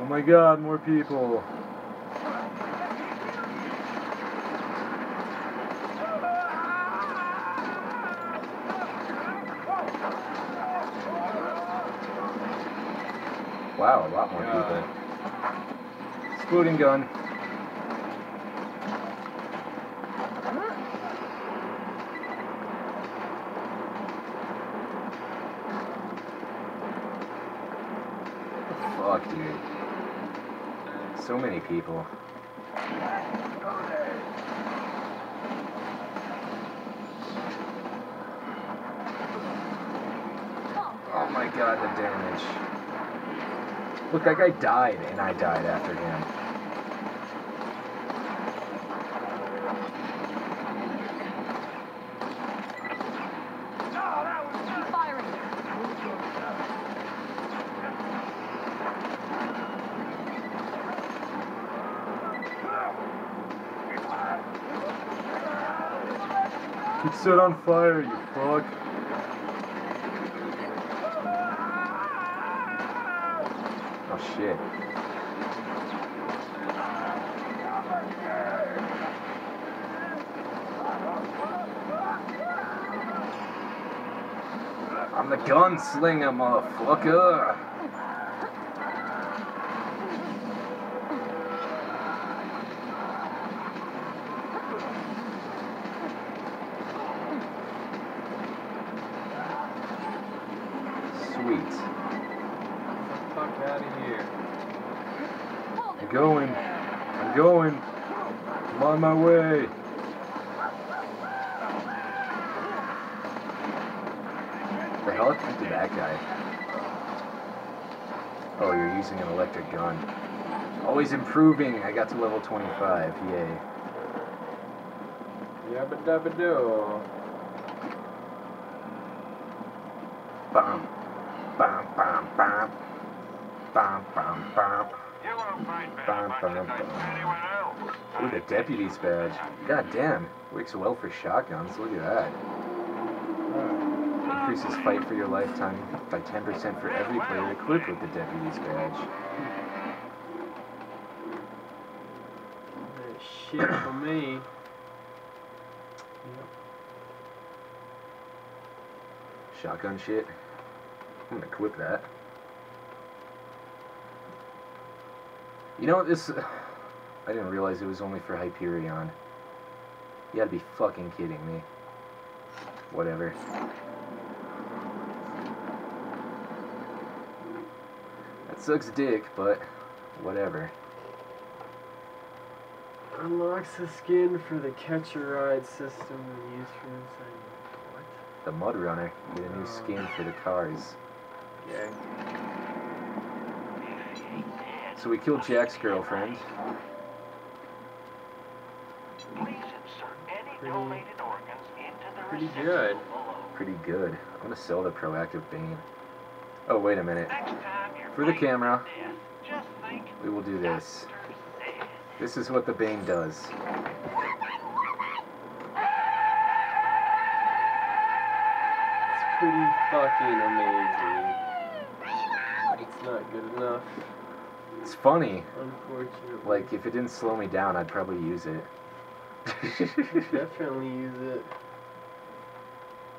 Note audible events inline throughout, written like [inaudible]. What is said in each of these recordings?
Oh my god, more people. Wow, a lot more people. Exploding gun. Fuck, dude. So many people. Oh my god, the damage. Look, that guy died, and I died after him. Get set on fire, you fuck. Oh shit. I'm the gunslinger, motherfucker. Sweet. Fuck out of here. I'm going. I'm going. I'm on my way. The hell happened to that guy? Oh, you're using an electric gun. Always improving. I got to level 25. Yay. Yabba dabba doo. Bam. Bam, bam, bam. Bam, bam, bam. You won't find Bam, better merchandise anywhere else. Ooh, the deputy's badge. God damn. Works well for shotguns. Look at that. Increases fight for your lifetime by 10% for every player equipped with the deputy's badge. That shit for me. Yep. Shotgun shit. I'm gonna equip that. You know, what this. I didn't realize it was only for Hyperion. You gotta be fucking kidding me. Whatever. That sucks dick, but whatever. Unlocks the skin for the Catch-A-Ride system and use for inside. What? The Mud Runner. You get a new skin for the cars. Yeah. So we killed Jack's girlfriend. Please insert any Pretty- donated organs into the pretty good. Pretty good. I'm gonna sell the proactive Bane. Oh, wait a minute. Next time you're For the camera. death, just think We will do this. This is what the Bane does. It's pretty fucking amazing. It's not good enough, It's funny. unfortunately. Like, if it didn't slow me down, I'd probably use it. [laughs] Definitely use it.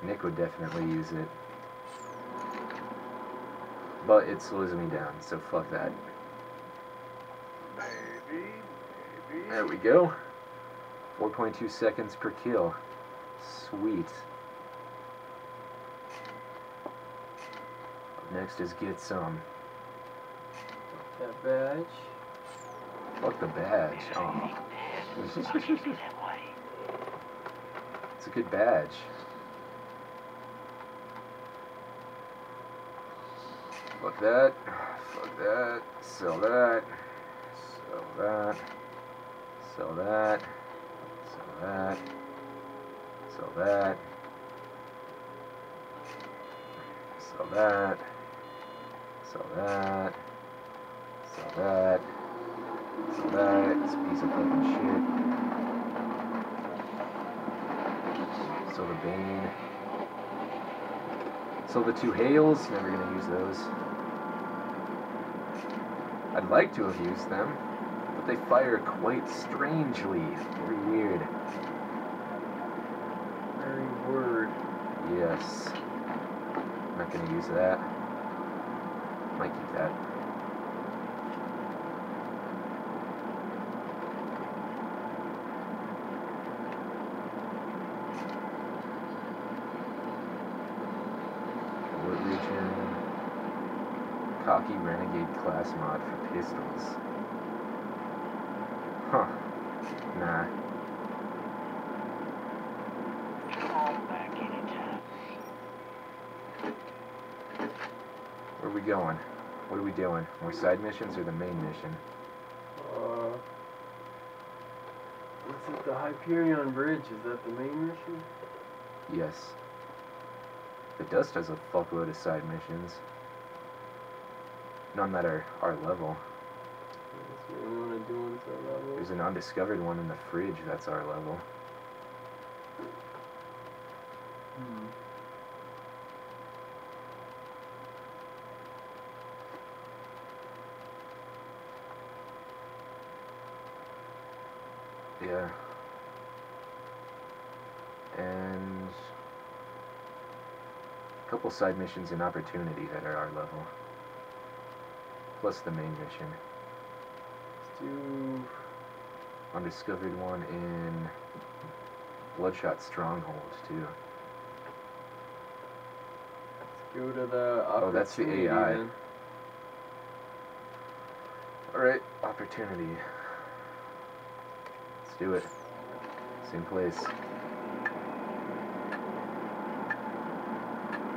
Nick would definitely use it. But it slows me down, so fuck that. Maybe. There we go. 4.2 seconds per kill. Sweet. Next is get some. That badge. Fuck the badge. Oh, it's a good badge. Fuck that. Fuck that. Sell that. Sell that. Sell that. Sell that. Sell that. Sell that. Sell that. Sell that. Sell that. It's a piece of fucking shit. Sell the Bane. Sell the two Hails. Never gonna use those. I'd like to have used them, but they fire quite strangely. Very weird. Very word. Yes. Not gonna use that. Might keep that. Cocky Renegade class mod for pistols. Huh. Nah. Call back anytime. Where are we going? What are we doing? More side missions or the main mission? Uh, what's it, the Hyperion Bridge? Is that the main mission? Yes. The Dust has a fuckload of side missions. None that our level. On. There's an undiscovered one in the fridge that's our level. Hmm. Yeah. And a couple side missions in Opportunity that are our level. Plus the main mission. Let's do. Undiscovered one in Bloodshot Stronghold too. Let's go to the. Oh, that's the AI. then. Alright, Opportunity. Let's do it. Same place.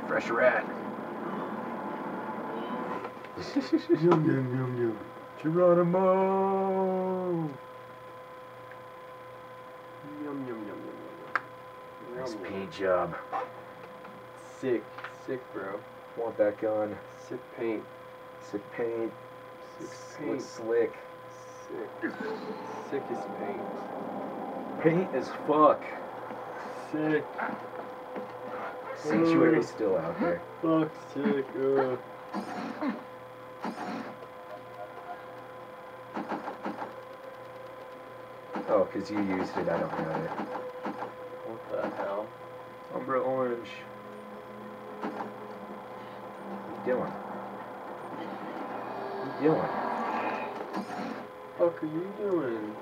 Fresh rat. Yum yum yum yum. Geronimo! Yum yum yum yum yum. Nice paint job. Sick, sick, bro. Want that gun? Sick paint. Sick paint. Sick paint. Slick. Sick. Sickest paint. Paint as fuck. Sick. Sanctuary's still out there. Fuck sick. Ugh. Oh, because you used it, I don't have it. What the hell? Umbra Orange. What you doing? What you doing? fuck are you doing?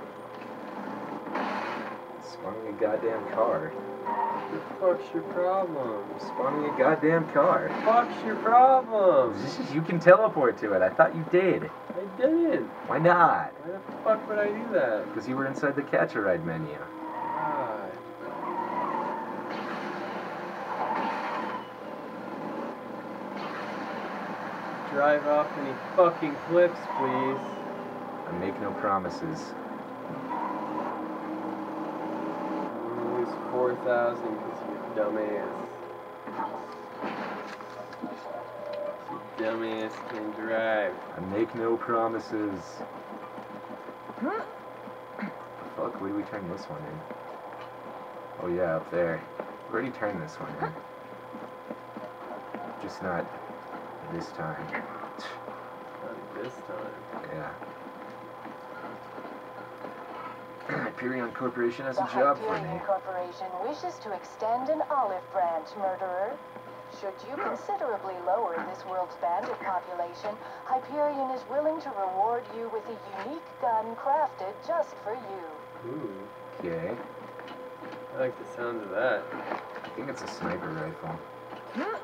Spawning a goddamn car. What the fuck's your problem? Spawning a goddamn car. The Fuck's your problem? You can teleport to it. I thought you did. I didn't. Why not? Why the fuck would I do that? Because you were inside the catch a ride menu. God. Drive off any fucking cliffs, please. I make no promises. You lose 4,000 because you're dumbass. You dumbass can drive. I make no promises. Hmm? The fuck? Where do we turn this one in? Oh yeah, up there. We already turned this one in. Just not this time. Not this time. Yeah. Hyperion Corporation has The a job for Hyperion me. Corporation wishes to extend an olive branch, murderer. Should you considerably lower this world's bandit population, Hyperion is willing to reward you with a unique gun crafted just for you. Ooh. Okay. I like the sound of that. I think it's a sniper rifle. Hmm.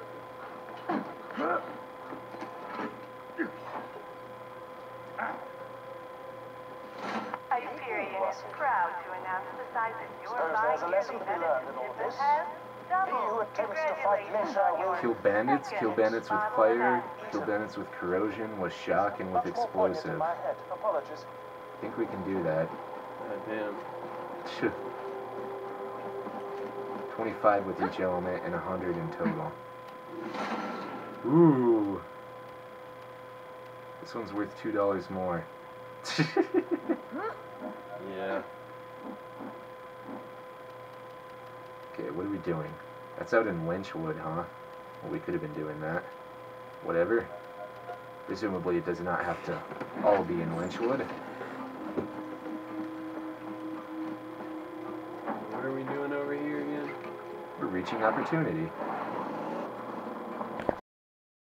There's a lesson to be learned in all this. He who attempts to fight Lisa will Kill bandits, kill bandits with fire, kill bandits with corrosion, with shock, and with much more poignant in explosive. my head. Apologies. I think we can do that. God damn. 25 with each element and 100 in total. Ooh. This one's worth $2 more. [laughs] Yeah. Okay, what are we doing? That's out in Lynchwood, huh? Well, we could have been doing that. Whatever. Presumably, it does not have to all be in Lynchwood. What are we doing over here again? We're reaching opportunity.